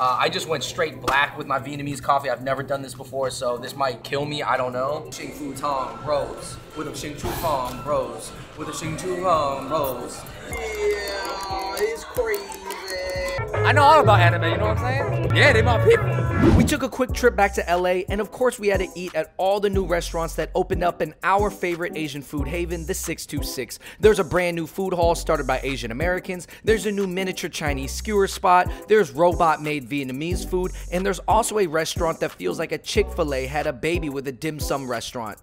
Uh, I just went straight black with my Vietnamese coffee. I've never done this before, so this might kill me. I don't know. Xing Fu Tong Rose with a Xing Chu Fong Rose with a Xing Chu Fong Rose. Yeah. I know all about anime, you know what I'm saying? Yeah, they my people. We took a quick trip back to LA, and of course, we had to eat at all the new restaurants that opened up in our favorite Asian food haven, the 626. There's a brand new food hall started by Asian Americans, there's a new miniature Chinese skewer spot, there's robot made Vietnamese food, and there's also a restaurant that feels like a Chick fil A had a baby with a dim sum restaurant.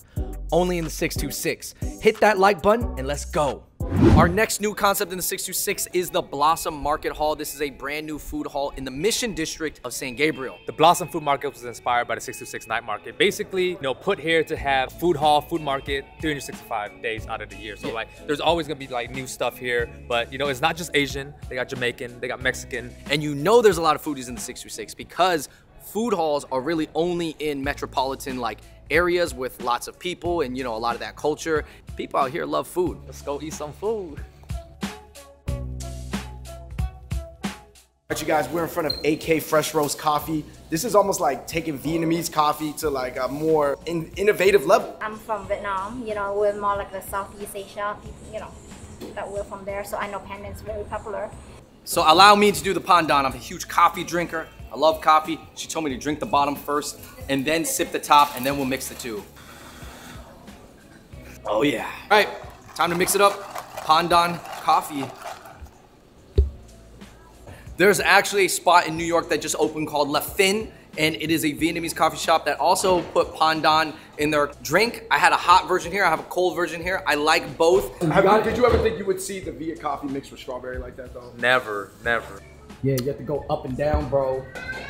Only in the 626. Hit that like button and let's go. Our next new concept in the 626 is the Blossom Market Hall. This is a brand new food hall in the Mission District of San Gabriel. The Blossom Food Market was inspired by the 626 Night Market. Basically, you know, put here to have food hall, food market 365 days out of the year. So like, there's always gonna be like new stuff here, but you know, it's not just Asian. They got Jamaican, they got Mexican. And you know there's a lot of foodies in the 626 because food halls are really only in metropolitan like areas with lots of people and you know a lot of that culture. People out here love food. Let's go eat some food. Alright, you guys, we're in front of AK Fresh Roast Coffee. This is almost like taking Vietnamese coffee to like a more in innovative level. I'm from Vietnam, you know, we're more like the Southeast Asia, you know, that we're from there, so I know pandan is very popular. So allow me to do the pandan. I'm a huge coffee drinker. I love coffee. She told me to drink the bottom first and then sip the top and then we'll mix the two. Oh yeah. All right, time to mix it up. Pandan coffee. There's actually a spot in New York that just opened called La Fin, and it is a Vietnamese coffee shop that also put pandan in their drink. I had a hot version here, I have a cold version here. I like both. Have you- did you ever think you would see the Viet coffee mixed with strawberry like that though? Never, never. Yeah, you have to go up and down, bro.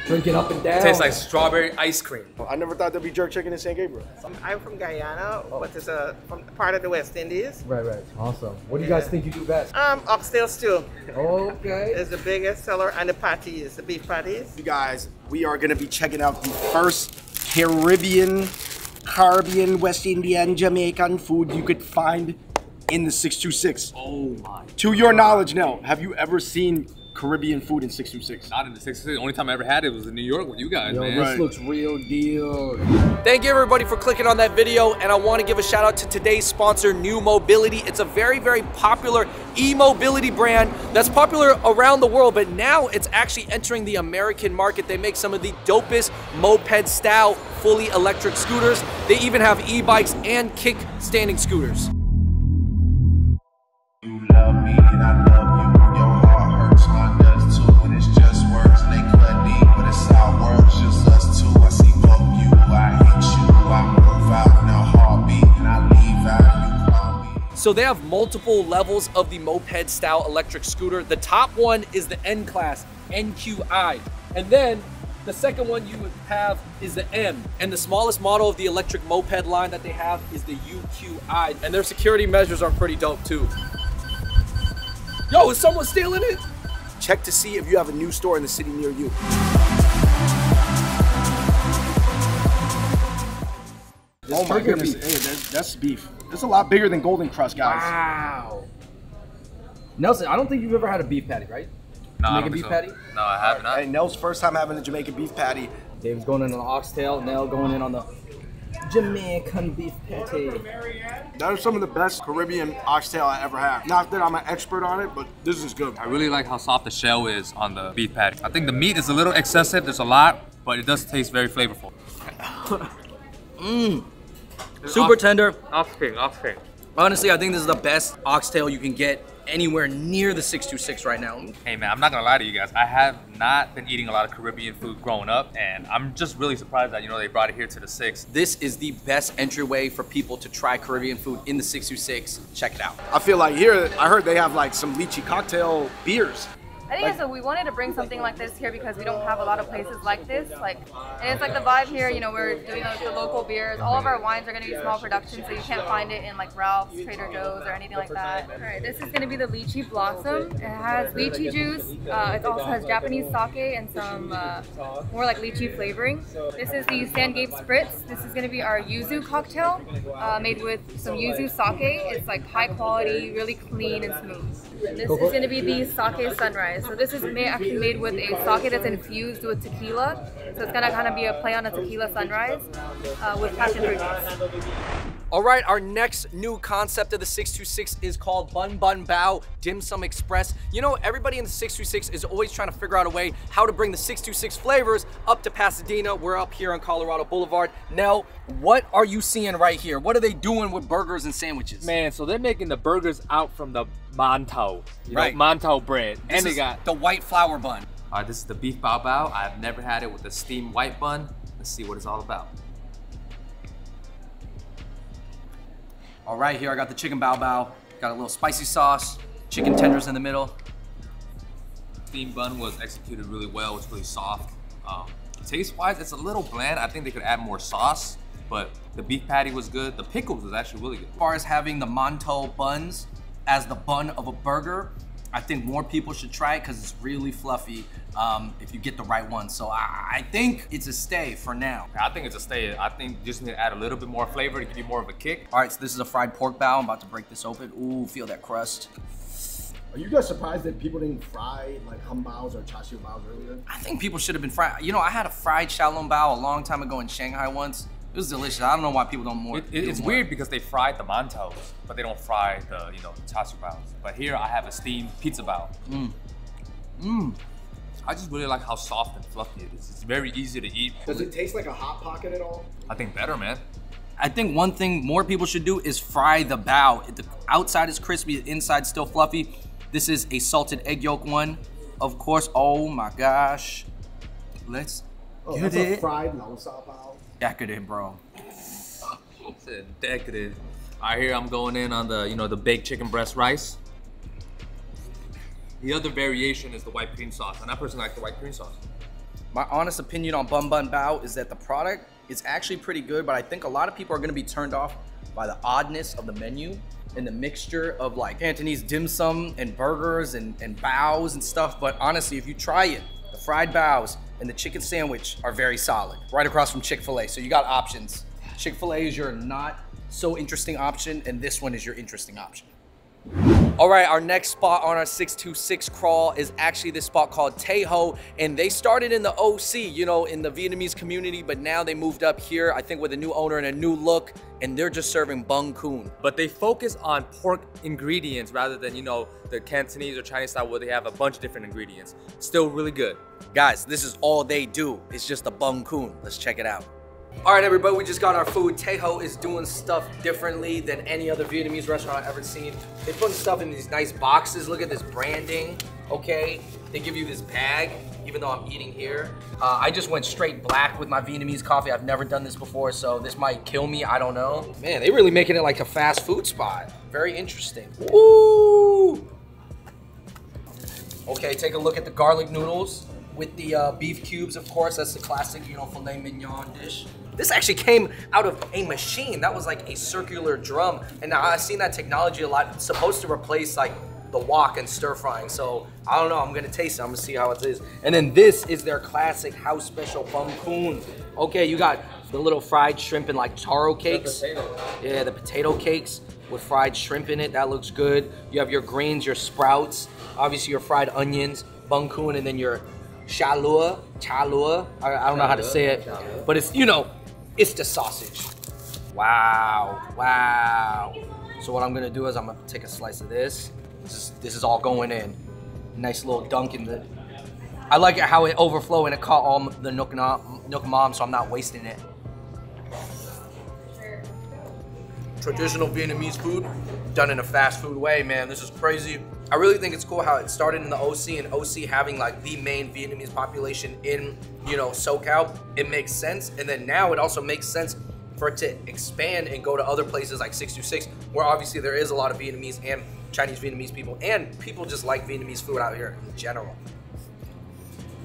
Drink it up and down. Tastes like strawberry ice cream. I never thought there'd be jerk chicken in San Gabriel. I'm from Guyana, but it's a from part of the West Indies. Right, right. Awesome. What do you guys think you do best? Um, oxtail stew Okay. is the biggest seller, and the patties, the beef patties. You guys, we are gonna be checking out the first Caribbean, Caribbean, West Indian, Jamaican food you could find in the 626. Oh my. To your knowledge now, have you ever seen Caribbean food in 626? Not in the 626. The only time I ever had it was in New York with you guys, Yo, man. this Right. looks real deal. Thank you everybody for clicking on that video and I want to give a shout out to today's sponsor NIU Mobility. It's a very very popular e-mobility brand that's popular around the world but now it's actually entering the American market. They make some of the dopest moped style fully electric scooters. They even have e-bikes and kick standing scooters. So they have multiple levels of the moped style electric scooter. The top one is the N class, NQI. And then the second one you would have is the M. And the smallest model of the electric moped line that they have is the UQI. And their security measures are pretty dope too. Yo, is someone stealing it? Check to see if you have a NIU store in the city near you. oh my goodness, hey, that's, that's beef. That's a lot bigger than Golden Crust, guys. Wow. Nelson, I don't think you've ever had a beef patty, right? No, I Jamaican don't beef so. patty? No, I have not. Hey, Nell's first time having a Jamaican beef patty. Dave's going in on the oxtail, Nell going in on the Jamaican beef patty. That is some of the best Caribbean oxtail I ever had. Not that I'm an expert on it, but this is good. I really like how soft the shell is on the beef patty. I think the meat is a little excessive. There's a lot, but it does taste very flavorful. Mmm. Super tender. Ox king, ox king. Honestly, I think this is the best oxtail you can get anywhere near the 626 right now. Hey man, I'm not gonna lie to you guys. I have not been eating a lot of Caribbean food growing up, and I'm just really surprised that you know they brought it here to the six. This is the best entryway for people to try Caribbean food in the 626. Check it out. I feel like here, I heard they have like some lychee cocktail beers. I think so. We wanted to bring something like this here because we don't have a lot of places like this. Like, and it's like the vibe here. You know, we're doing like the local beers. All of our wines are going to be small production, so you can't find it in like Ralph's, Trader Joe's, or anything like that. All right, this is going to be the lychee blossom. It has lychee juice. Uh, it also has Japanese sake and some uh, more like lychee flavoring. This is the Sandgate Spritz. This is going to be our yuzu cocktail, uh, made with some yuzu sake. It's like high quality, really clean and smooth. This is going to be the sake sunrise. So this is made, actually made with a sake that's infused with tequila. So it's gonna kind of be a play on a tequila sunrise uh, with passion fruit. All right, our next new concept of the 626 is called Bun Bun Bao Dim Sum Express. You know, everybody in the 626 is always trying to figure out a way how to bring the 626 flavors up to Pasadena. We're up here on Colorado Boulevard. Nell, what are you seeing right here? What are they doing with burgers and sandwiches? Man, so they're making the burgers out from the mantao, you Right. know, mantao bread, This and they got. the white flour bun. All right, this is the beef bao bao. I've never had it with the steamed white bun. Let's see what it's all about. All right, here I got the chicken bao bao. Got a little spicy sauce, chicken tenders in the middle. Steamed bun was executed really well. It's really soft. Um, Taste-wise, it's a little bland. I think they could add more sauce, but the beef patty was good. The pickles was actually really good. As far as having the Monto buns as the bun of a burger, I think more people should try it because it's really fluffy um, if you get the right one. So I, I think it's a stay for now. I think it's a stay. I think you just need to add a little bit more flavor to give you more of a kick. All right, so this is a fried pork bao. I'm about to break this open. Ooh, feel that crust. Are you guys surprised that people didn't fry like hum baos or chashu baos earlier? I think people should have been fried. You know, I had a fried Shalom bao a long time ago in Shanghai once. It was delicious. I don't know why people don't more. It, it- do it's more. weird because they fry the mantos, but they don't fry the you know the chasu baos. But here I have a steamed pizza bao. Mm. Mmm. I just really like how soft and fluffy it is. It's very easy to eat. Does it taste like a hot pocket at all? I think better, man. I think one thing more people should do is fry the bao. The outside is crispy, the inside still fluffy. This is a salted egg yolk one, of course. Oh my gosh. Let's Oh, get that's a it. fried lao sao bao. Decadent, bro. It's a decadent. I here I'm going in on the you know the baked chicken breast rice. The other variation is the white cream sauce, and I personally like the white cream sauce. My honest opinion on Bun Bun Bao is that the product is actually pretty good, but I think a lot of people are gonna be turned off by the oddness of the menu and the mixture of like Cantonese dim sum and burgers and, and baos and stuff. But honestly, if you try it, the fried baos and the chicken sandwich are very solid. Right across from Chick-fil-A. So you got options. Chick-fil-A is your not so interesting option, and this one is your interesting option. All right, our next spot on our 626 crawl is actually this spot called Tay Ho, and they started in the OC, you know, in the Vietnamese community, but now they moved up here, I think with a new owner and a new look, and they're just serving bung kun. But they focus on pork ingredients rather than you know the Cantonese or Chinese style where they have a bunch of different ingredients. Still really good. Guys, this is all they do. It's just a bung kun. Let's check it out. All right, everybody, we just got our food. Tay Ho is doing stuff differently than any other Vietnamese restaurant I've ever seen. They put stuff in these nice boxes. Look at this branding, okay? They give you this bag, even though I'm eating here. Uh, I just went straight black with my Vietnamese coffee. I've never done this before, so this might kill me. I don't know. Man, they really making it like a fast food spot. Very interesting. Woo! Okay, take a look at the garlic noodles with the uh, beef cubes, of course. That's the classic, you know, filet mignon dish. This actually came out of a machine. That was like a circular drum. And now I've seen that technology a lot. It's supposed to replace like the wok and stir frying. So I don't know. I'm gonna taste it. I'm gonna see how it is. And then this is their classic house special bum coon. Okay, you got the little fried shrimp and like taro cakes. Yeah, the potato cakes with fried shrimp in it. That looks good. You have your greens, your sprouts, obviously your fried onions, bung kun, and then your shalua, chalua. I, I don't know how to say it, but it's you know, it's the sausage. Wow, wow. So what I'm gonna do is I'm gonna take a slice of this. This is this is all going in. Nice little dunk in the. I like it how it overflow and it caught all the nook nook mom, so I'm not wasting it. Traditional Vietnamese food done in a fast food way, man. This is crazy. I really think it's cool how it started in the OC and OC having like the main Vietnamese population in, you know, SoCal. It makes sense. And then now it also makes sense for it to expand and go to other places like 626, where obviously there is a lot of Vietnamese and Chinese Vietnamese people, and people just like Vietnamese food out here in general.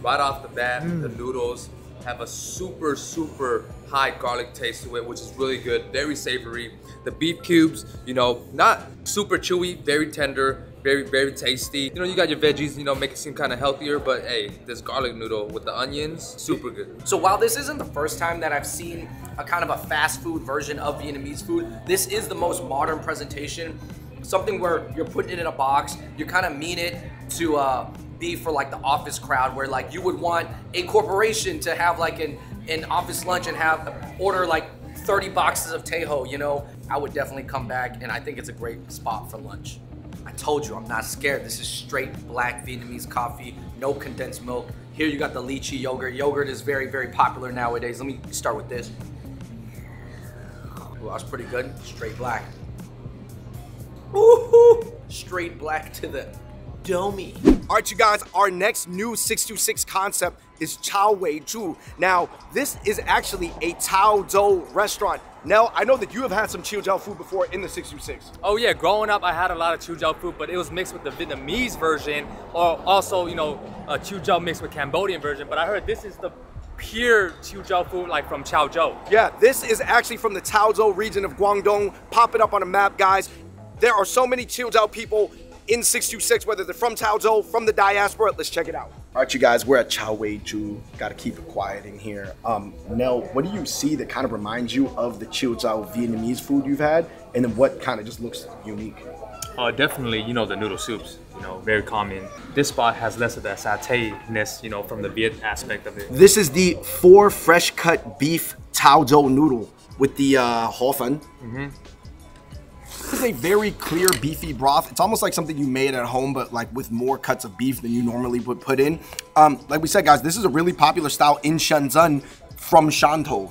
Right off the bat, the mm. noodles have a super, super high garlic taste to it, which is really good, very savory. The beef cubes, you know, not super chewy, very tender, very, very tasty. You know, you got your veggies, you know, make it seem kind of healthier, but hey, this garlic noodle with the onions, super good. So while this isn't the first time that I've seen a kind of a fast food version of Vietnamese food, this is the most modern presentation. Something where you're putting it in a box, you kind of mean it to uh, be for like the office crowd where like you would want a corporation to have like an, an office lunch and have order like 30 boxes of Tay Ho, you know, I would definitely come back and I think it's a great spot for lunch. I told you I'm not scared. This is straight black Vietnamese coffee, no condensed milk. Here you got the lychee yogurt. Yogurt is very, very popular nowadays. Let me start with this. Ooh, that was pretty good. Straight black. Woohoo! Straight black to the domey. All right, you guys, our next new 626 concept is Chao Wei Ju. Now, this is actually a Tao Dou restaurant. Now, I know that you have had some Chiu food before in the 626. Oh yeah, growing up I had a lot of Chujao food, but it was mixed with the Vietnamese version, or also you know a Chujao mixed with Cambodian version. But I heard this is the pure Chujao food, like from Chao Zhou. Yeah, this is actually from the Tao Dou region of Guangdong. Pop it up on a map, guys. There are so many Chiu people in 626, whether they're from Tao Dou, from the diaspora. Let's check it out. All right, you guys, we're at Chao Wei Ju. Got to keep it quiet in here. Um, Nell, what do you see that kind of reminds you of the Chiu Zhao Vietnamese food you've had? And then what kind of just looks unique? Uh, definitely, you know, the noodle soups, you know, very common. This spot has less of that satay-ness, you know, from the Viet aspect of it. This is the four fresh cut beef Tao Dou noodle with the uh, ho fun. This is a very clear beefy broth. It's almost like something you made at home, but like with more cuts of beef than you normally would put in. Um, like we said, guys, this is a really popular style in Shenzhen from Shantou.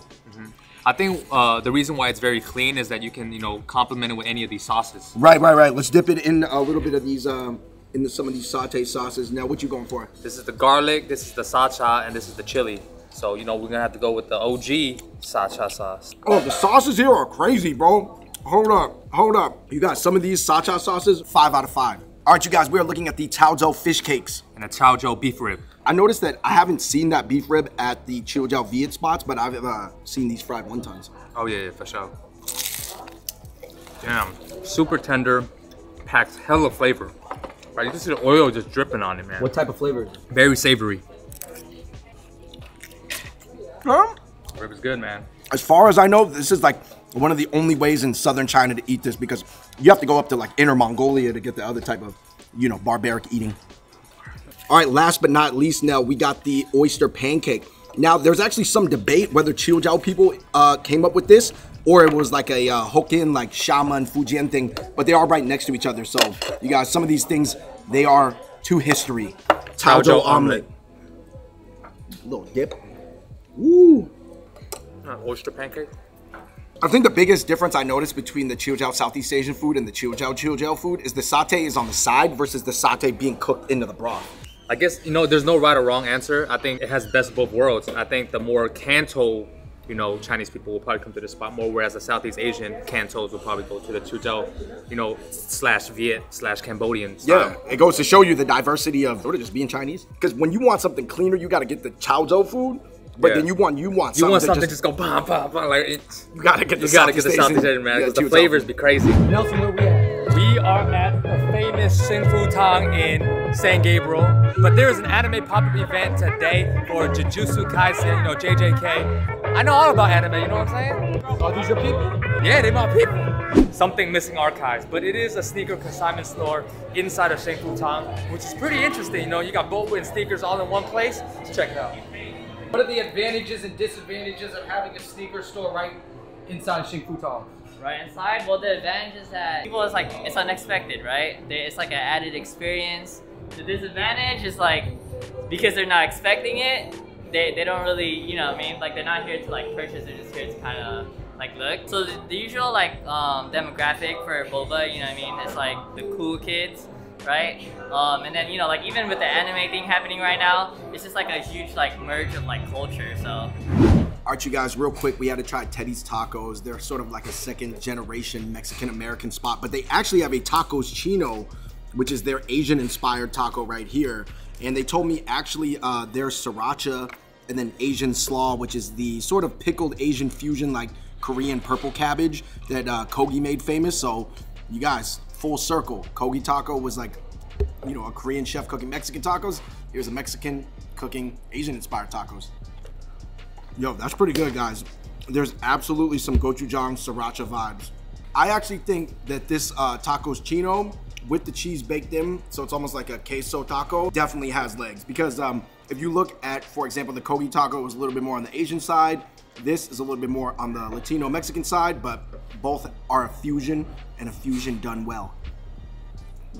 I think uh, the reason why it's very clean is that you can, you know, complement it with any of these sauces. Right, right, right. Let's dip it in a little bit of these, um, into some of these saute sauces. Now, what you going for? This is the garlic, this is the sacha, and this is the chili. So, you know, we're gonna have to go with the OG sacha sauce. Oh, the sauces here are crazy, bro. Hold up, hold up. You got some of these sacha sauces, five out of five. All right, you guys, we are looking at the Tao Zhou fish cakes. And a Chao Zhou beef rib. I noticed that I haven't seen that beef rib at the Chiu Jiao Viet spots, but I've uh, seen these fried wontons. Oh yeah, yeah, for sure. Damn, super tender, packs hella flavor. Right, you can see the oil just dripping on it, man. What type of flavor is it? Very savory. Huh? Rib is good, man. As far as I know, this is like one of the only ways in southern China to eat this because you have to go up to like inner Mongolia to get the other type of, you know, barbaric eating. All right, last but not least, now we got the oyster pancake. Now, there's actually some debate whether Chiujiao people uh, came up with this or it was like a uh, Hokkien, like Xiamen, Fujian thing, but they are right next to each other. So, you guys, some of these things, they are to history. Tao Zhou omelet. Little dip. Woo. Uh, oyster pancake. I think the biggest difference I noticed between the Chiujiao Southeast Asian food and the Chiujiao Chiujiao food is the satay is on the side versus the satay being cooked into the broth. I guess you know there's no right or wrong answer. I think it has best of both worlds. I think the more Canto, you know, Chinese people will probably come to this spot more, whereas the Southeast Asian Cantos will probably go to the Chuzhou, you know, slash Viet slash Cambodian. Yeah, it goes to show you the diversity of sort of just being Chinese. Because when you want something cleaner, you got to get the Chaozhou food. But Yeah. then you want you want You something, want to something just, just, go bam bam bam like it, you gotta get the you gotta get the Southeast Southeast Asian man Yeah, because the flavors be crazy. Nelson, where we at? We are at the famous Xing Fu Tang in San Gabriel, but there is an anime pop-up event today for Jujutsu Kaisen, you know, JJK. I know all about anime, you know what I'm saying? Oh, these your people? Yeah, they my people. Something missing archives, but it is a sneaker consignment store inside of Xing Fu Tang, which is pretty interesting. You know, you got boat and sneakers all in one place. Let's check it out. What are the advantages and disadvantages of having a sneaker store right inside of Xing Fu right inside. Well, the advantage is that people is like it's unexpected, right? It's like an added experience. The disadvantage is like because they're not expecting it, they, they don't really, you know, what I mean, like they're not here to like purchase. They're just here to kind of like look. So the, the usual like um, demographic for boba, you know, what I mean, it's like the cool kids. Right, um, and then you know, like even with the anime thing happening right now, it's just like a huge like merge of like culture. So All right, you guys, real quick, we had to try Teddy's Tacos. They're sort of like a second generation Mexican American spot, but they actually have a Tacos Chino, which is their Asian inspired taco right here. And they told me actually uh, their sriracha and then Asian slaw, which is the sort of pickled Asian fusion like Korean purple cabbage that uh, Kogi made famous. So, you guys, full circle. Kogi taco was like you know, a Korean chef cooking Mexican tacos. Here's a Mexican cooking Asian inspired tacos. Yo, that's pretty good, guys. There's absolutely some gochujang sriracha vibes. I actually think that this uh, tacos chino with the cheese baked in, so it's almost like a queso taco, definitely has legs. Because um, if you look at, for example, the Kogi taco was a little bit more on the Asian side. This is a little bit more on the Latino Mexican side, but both are a fusion and a fusion done well.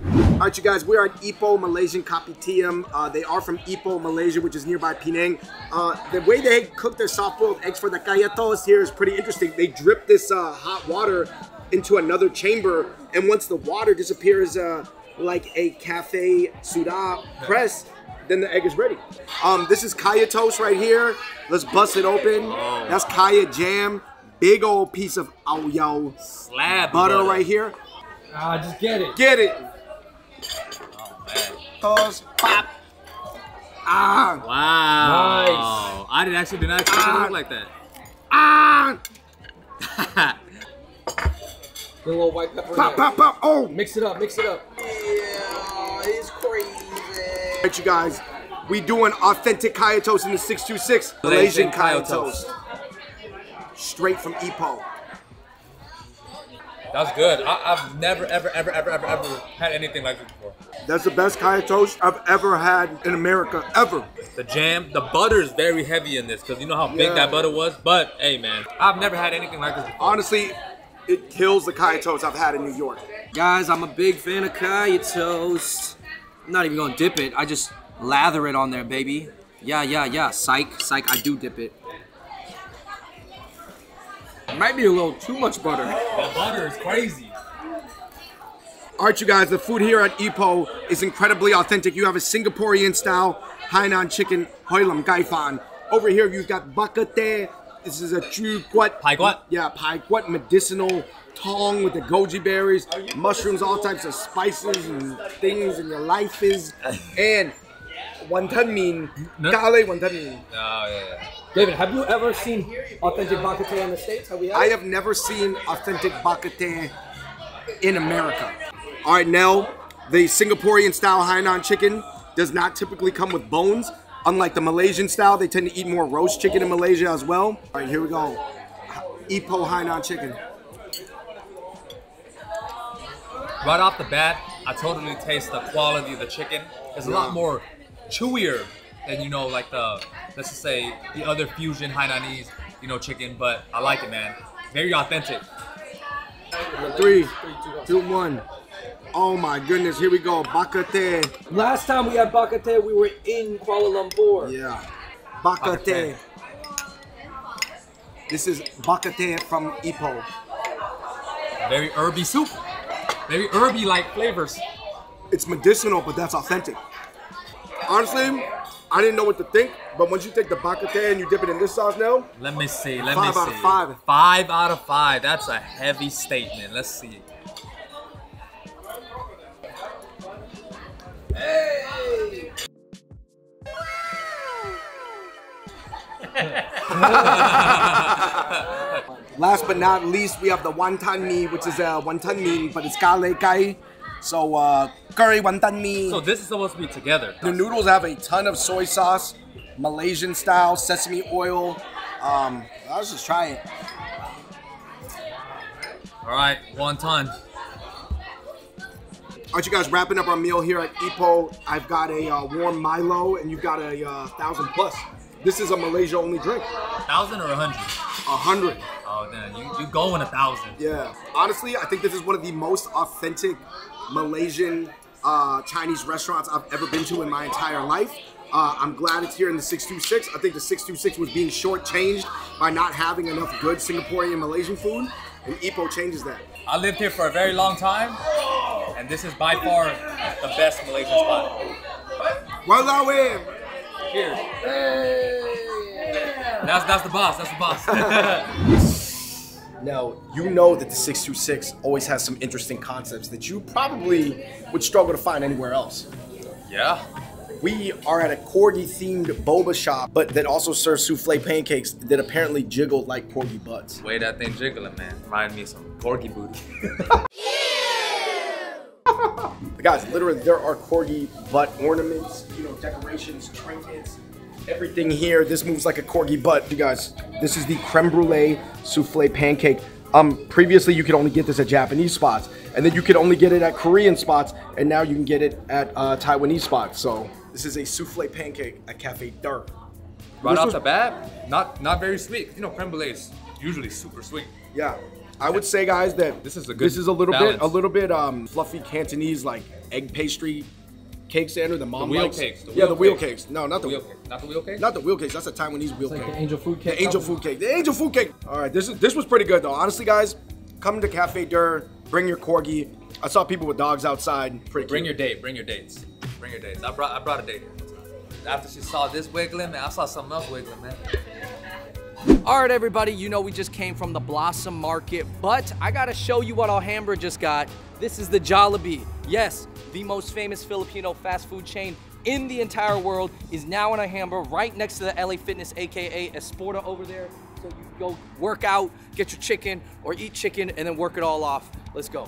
All right, you guys, we're at Ipoh Malaysian Kopitiam. Uh, they are from Ipoh, Malaysia, which is nearby Penang. Uh, the way they cook their soft-boiled eggs for the kaya toast here is pretty interesting. They drip this uh, hot water into another chamber, and once the water disappears uh, like a cafe suda press, then the egg is ready. Um, this is kaya toast right here. Let's bust it open. That's kaya jam. Big old piece of ao yao Slab butter butter. right here. Ah, just get it. Get it. Oh, man. Toast, pop. Ah, Wow. Nice. I did actually did not expect it to look like that. ah, Get a little white pepper. pop, pop, pop. Oh, Mix it up, mix it up. yeah, it's crazy. All right, you guys, we doing authentic kaya toast in the 626 Malaysian Malaysian kaya kaya toast. Toast. Straight from Ipoh. That's good. I, I've never, ever, ever, ever, ever, ever had anything like this before. That's the best kaya toast I've ever had in America, ever. The jam, the butter is very heavy in this because you know how big Yeah. that butter was. But hey, man, I've never had anything like this before. Honestly, it kills the kaya toast I've had in New York. Guys, I'm a big fan of Kaya toast. I'm not even gonna dip it. I just lather it on there, baby. Yeah, yeah, yeah. Psych, psych. I do dip it. Might be a little too much butter. The butter is crazy. All right, you guys, the food here at Ipoh is incredibly authentic. You have a Singaporean style Hainan chicken, hoi lam gai fan. Over here, you've got bak kut teh. This is a chu guat. Pai guat. Yeah, pai guat medicinal tong with the goji berries, mushrooms, all types of spices and things, and your life is. And wonton min, No. kale wonton min. Oh yeah, yeah. David, have you ever seen authentic bak kut teh in the States? Have we I have never seen authentic bak kut teh in America. All right, now the Singaporean style Hainan chicken does not typically come with bones. Unlike the Malaysian style, they tend to eat more roast chicken in Malaysia as well. All right, here we go. Ipoh Hainan chicken. Right off the bat, I totally taste the quality of the chicken. It's a lot more chewier than you know, like the let's just say the other fusion Hainanese, you know, chicken. But I like it, man. Very authentic. Three, two, one. Oh my goodness, here we go. Bak kut teh. Last time we had bak kut teh, we were in Kuala Lumpur. Yeah. Bak kut teh. Bakate. This is bak kut teh from Ipoh. Very herby soup. Very herby like flavors. It's medicinal, but that's authentic. Honestly, I didn't know what to think, but once you take the bak kut teh and you dip it in this sauce now, Let me see. Let me see. Five out of five. Five out of five. That's a heavy statement. Let's see. Last but not least, we have the wonton mee, which is a wonton mee, but it's kale kai. So uh, curry wonton mee. So this is supposed to be together. the noodles have a ton of soy sauce, Malaysian style, sesame oil. Um, let's just try it. All right, one ton. All right, you guys, wrapping up our meal here at Ipoh. I've got a uh, warm Milo, and you've got a uh, thousand plus. This is a Malaysia only drink. A Thousand or a hundred? A hundred. Oh, then you you going a thousand. Yeah. Honestly, I think this is one of the most authentic Malaysian uh, Chinese restaurants I've ever been to in my entire life. Uh, I'm glad it's here in the 626. I think the 626 was being shortchanged by not having enough good Singaporean Malaysian food, and Ipoh changes that. I lived here for a very long time, and this is by far the best Malaysian spot. well Walao eh. Here. That's that's the boss. That's the boss. Now, you know that the 626 always has some interesting concepts that you probably would struggle to find anywhere else. yeah. We are at a corgi themed boba shop, but that also serves souffle pancakes that apparently jiggle like corgi butts. Way that thing jiggling, man. Remind me of some porky booty. Guys, literally, there are corgi butt ornaments, you know, decorations, trinkets, everything here. This moves like a corgi butt. You guys, this is the creme brulee souffle pancake Um, previously, you could only get this at Japanese spots, and then you could only get it at Korean spots, and now you can get it at uh, Taiwanese spots. So this is a souffle pancake at Cafe Dirt. Right This off was- the bat, not not very sweet. You know, creme brulee is usually super sweet. Yeah, I would say, guys, that This is a good This is a little bit, a little bit um, fluffy Cantonese like egg pastry cake standard. The mom wheel likes. cakes, the yeah, the wheel wheel cakes. cakes. No, not the Wheel cake, not the wheel cake. Not the wheel cakes. That's a Taiwanese wheel cake. angel food cake. The angel food cake. The angel food cake. All right, this is this was pretty good though. Honestly, guys, come to Cafe Dur. Bring your corgi. I saw people with dogs outside. Pretty Bring your date. Bring your dates. Bring your dates. I brought I brought a date. After she saw this wiggling, man, I saw something else wiggling, man. All right, everybody, you know we just came from the Blossom Market, but I gotta show you what Alhambra just got. This is the Jollibee. Yes, the most famous Filipino fast food chain in the entire world is now in Alhambra, right next to the LA Fitness, aka Esporta over there. So you go work out, get your chicken, or eat chicken, and then work it all off. Let's go.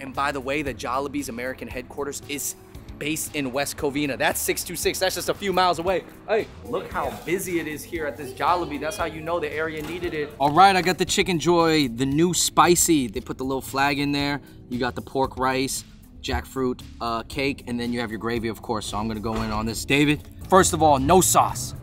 And by the way, the Jollibee's American headquarters is based in West Covina. That's 626. That's just a few miles away. Hey, look how busy it is here at this Jollibee. That's how you know the area needed it. All right, I got the Chicken Joy, the new spicy. They put the little flag in there. You got the pork rice, jackfruit uh, cake, and then you have your gravy, of course. So I'm gonna go in on this. David, first of all, no sauce.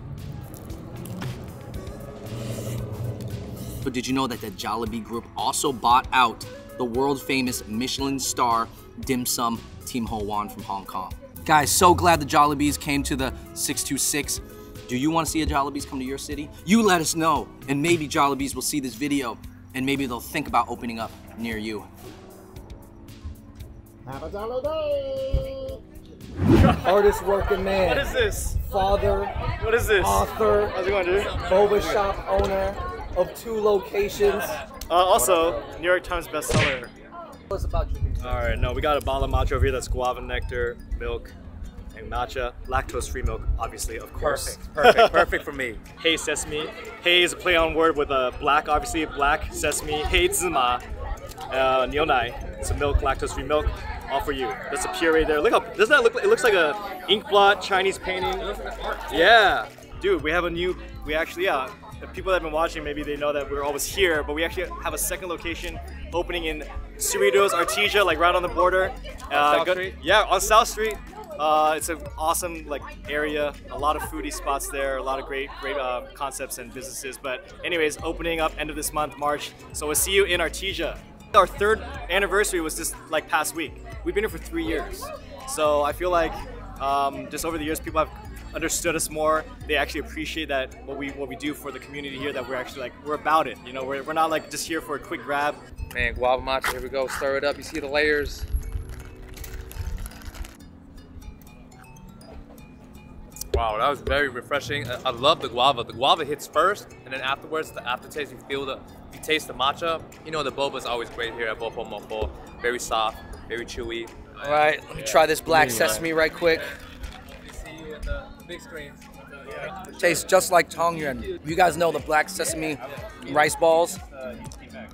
But did you know that the Jollibee Group also bought out the world famous Michelin star dim sum Tim Ho Wan from Hong Kong? Guys, so glad the Jollibees came to the 626. Do you want to see a Jollibees come to your city? You let us know, and maybe Jollibees will see this video, and maybe they'll think about opening up near you. Hardest working man. What is this? Father, What is this? author, How's it going, dude? boba shop owner of two locations. Uh, also, New York Times bestseller. Tell us about you. All right, no, we got a bottle of matcha over here that's guava nectar, milk, and matcha. Lactose-free milk, obviously, of course. Perfect. Perfect. Perfect for me. Hey Sesame. Hey is a play on word with a black, obviously black sesame. Hey Zima. Uh, Nionai. It's a milk, lactose-free milk. All for you. That's a puree there. Look how doesn't that look? Like, it looks like a ink blot Chinese painting. Yeah, dude. We have a new. We actually yeah. The people that have been watching, maybe they know that we're always here, but we actually have a second location opening in Cerritos, Artesia, like right on the border. Uh, South go- Street? Yeah, on South Street. Uh, it's an awesome like area, a lot of foodie spots there, a lot of great great uh, concepts and businesses. But anyways, opening up end of this month, March. So we'll see you in Artesia. Our third anniversary was just like past week. We've been here for three years, so I feel like um, just over the years, people have understood us more. They actually appreciate that what we what we do for the community here. That we're actually like we're about it. You know, we're, we're not like just here for a quick grab. Man, guava matcha. Here we go. Stir it up. You see the layers. Wow, that was very refreshing. I, I love the guava. The guava hits first, and then afterwards, the aftertaste, you feel the, you taste the matcha. You know, the boba is always great here at Bopomofo. Very soft, very chewy. All right, let me try this black sesame right quick. See you in the big screen. Tastes just like Tong Yuan. You guys know the black sesame rice balls?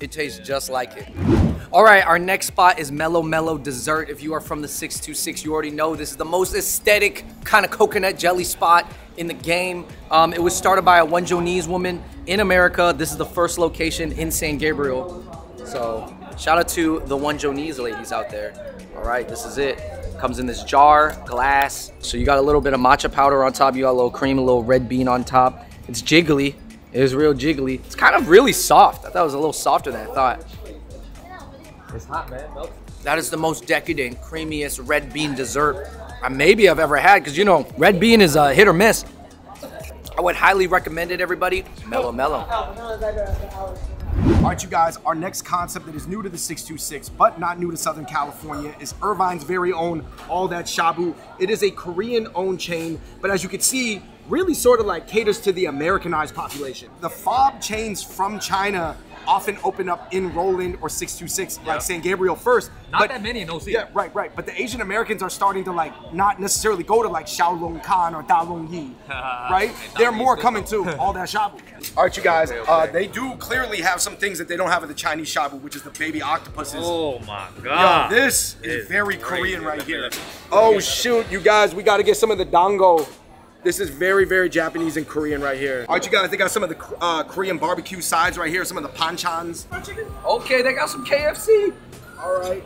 It tastes just like it. All right, our next spot is Mellow Mellow Dessert. If you are from the 626, you already know this is the most aesthetic kind of coconut jelly spot in the game. Um, it was started by a Wenzhounese woman in America. This is the first location in San Gabriel. So shout out to the Wenzhounese ladies out there. All right, this is it. Comes in this jar, glass. So you got a little bit of matcha powder on top. You got a little cream, a little red bean on top. It's jiggly. It is real jiggly. It's kind of really soft. I thought it was a little softer than I thought. It's hot, man. Milk. That is the most decadent, creamiest red bean dessert I maybe I've ever had. Because you know, red bean is a hit or miss. I would highly recommend it, everybody. Mellow, mellow. All right, you guys, our next concept that is new to the 626, but not new to Southern California, is Irvine's very own All That Shabu. It is a Korean owned chain, but as you can see, really sort of like caters to the Americanized population. The fob chains from China often open up in Rowland or 626, like San Gabriel first. Not but- that many in OC. Yeah, right, right. But the Asian Americans are starting to like not necessarily go to like Xiaolong Khan or Da Long Yi, right? They're more coming to all that shabu. All right, you guys. Uh, they do clearly have some things that they don't have at the Chinese shabu, which is the baby octopuses. Oh my Yo, god. this is It's very crazy. Korean right here. Oh shoot, you guys, we got to get some of the dango. This is very, very Japanese and Korean right here. All right, you guys, they got some of the uh, Korean barbecue sides right here, some of the panchans. Okay, they got some KFC. All right.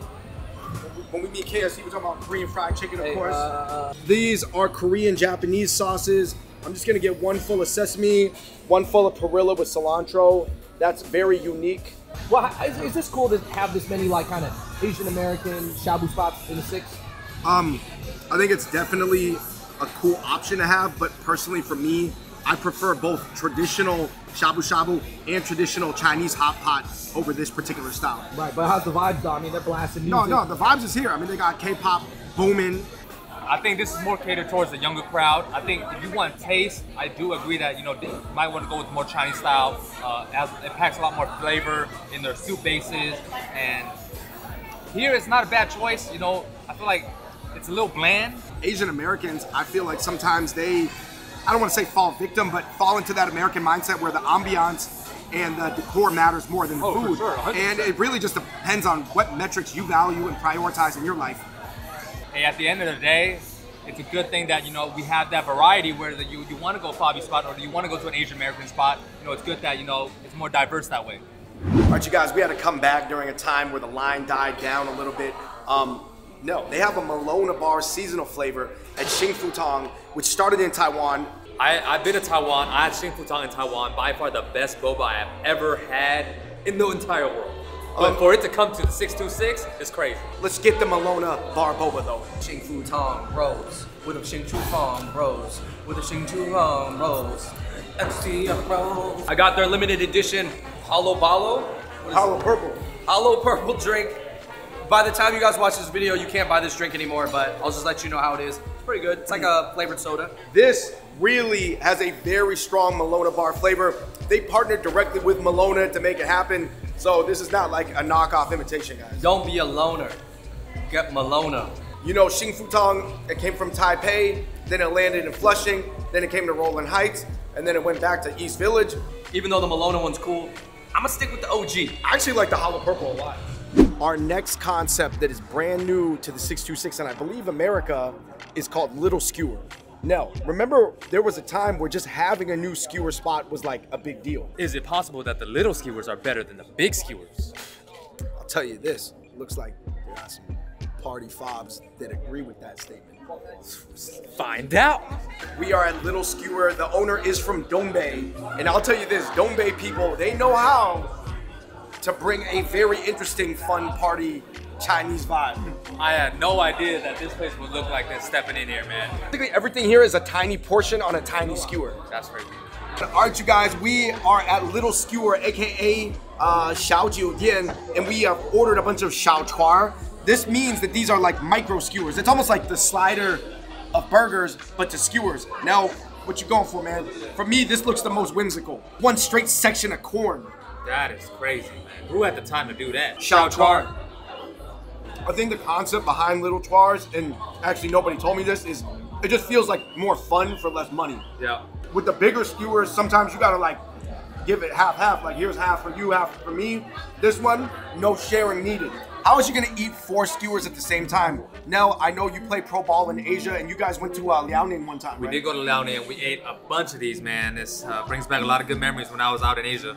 When we meet KFC, we're talking about Korean fried chicken, of Hey, course. uh, These are Korean Japanese sauces. I'm just gonna get one full of sesame, one full of perilla with cilantro. That's very unique. Well, is, is this cool to have this many like kind of Asian American shabu spots in the six? Um, I think it's definitely a cool option to have, but personally for me, I prefer both traditional shabu shabu and traditional Chinese hot pot over this particular style. Right, but how's the vibes though? I mean, they're blasting No, music. no, the vibes is here. I mean, they got K-pop booming. I think this is more catered towards the younger crowd. I think if you want taste, I do agree that you know you might want to go with more Chinese style, uh, as it packs a lot more flavor in their soup bases. And here it's not a bad choice. You know, I feel like it's a little bland. Asian Americans, I feel like sometimes they, I don't want to say fall victim, but fall into that American mindset where the ambiance and the decor matters more than the Oh, for food. sure, 100%. and it really just depends on what metrics you value and prioritize in your life. Hey, at the end of the day, it's a good thing that you know we have that variety where that you you want to go Fabi spot or you want to go to an Asian American spot. You know, it's good that you know it's more diverse that way. All right, you guys, we had to come back during a time where the line died down a little bit. Um, no, they have a Melona Bar seasonal flavor at Xing Fu Tong, which started in Taiwan. I, I've been to Taiwan. I had Xing Fu Tang in Taiwan. By far the best boba I have ever had in the entire world. But Um, for it to come to the 626, it's crazy. Let's get the Melona Bar Boba though. Xing Fu Tong Rose with a Xing Chu Fong Rose with a Xing Chu Fong Rose. XT Rose. I got their limited edition Hollow Balo. Is Hollow it? Purple. Hollow Purple drink. By the time you guys watch this video, you can't buy this drink anymore, but I'll just let you know how it is. It's pretty good. It's like a flavored soda. This really has a very strong Melona bar flavor. They partnered directly with Melona to make it happen. So this is not like a knockoff imitation, guys. Don't be a loner. Get Melona. You know, Xing Fu Tong, it came from Taipei, then it landed in Flushing, then it came to Rowland Heights, and then it went back to East Village. Even though the Melona one's cool, I'm gonna stick with the OG. I actually like the Hollow Purple a lot. Our next concept that is brand new to the 626, and I believe America, is called Little Skewer. Now, remember, there was a time where just having a new skewer spot was like a big deal. Is it possible that the little skewers are better than the big skewers? I'll tell you this, looks like there are some party fobs that agree with that statement. Find out. We are at Little Skewer. The owner is from Dongbei. And I'll tell you this, Dongbei people, they know how to bring a very interesting, fun party Chinese vibe. I had no idea that this place would look like this stepping in here, man. Basically, everything here is a tiny portion on a tiny skewer. That's crazy. All right, you guys, we are at Little Skewer, aka uh, Xiaojiu Dian, and we have ordered a bunch of Xiao Chuar. This means that these are like micro skewers. It's almost like the slider of burgers, but to skewers. Now, what you going for, man? For me, this looks the most whimsical. One straight section of corn. That is crazy. Who had the time to do that? Chuar. I think the concept behind Little Chuars, and actually nobody told me this, is it just feels like more fun for less money. Yeah. with the bigger skewers, sometimes you gotta like give it half half. Like here's half for you, half for me. This one, no sharing needed. How is you gonna eat four skewers at the same time? Now I know you play pro ball in Asia, and you guys went to uh, Liaoning one time. We right? did go to Liaoning and we ate a bunch of these, man. This uh, brings back a lot of good memories when I was out in Asia.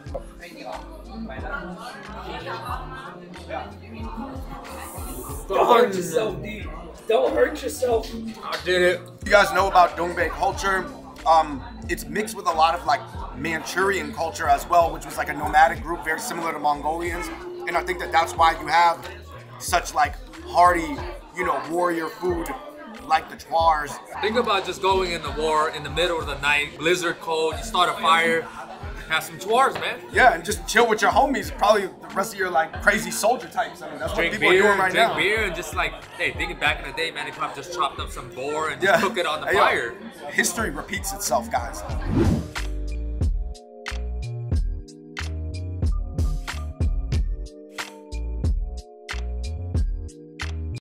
Don't hurt yourself, D. Don't hurt yourself. I did it. You guys know about Dongbei culture. Um, it's mixed with a lot of like Manchurian culture as well, which was like a nomadic group, very similar to Mongolians. And I think that that's why you have such like hearty, you know, warrior food like the Chwars. Think about just going in the war in the middle of the night, blizzard cold, you start a fire, have some chores, man. Yeah, and just chill with your homies. Probably the rest of your like crazy soldier types. I mean, that's Drink what people beer, are doing right drink now. beer, and just like, hey, thinking back in the day, man, they probably just chopped up some boar and just Yeah. cook it on the Hey, yo, fire. history repeats itself, guys.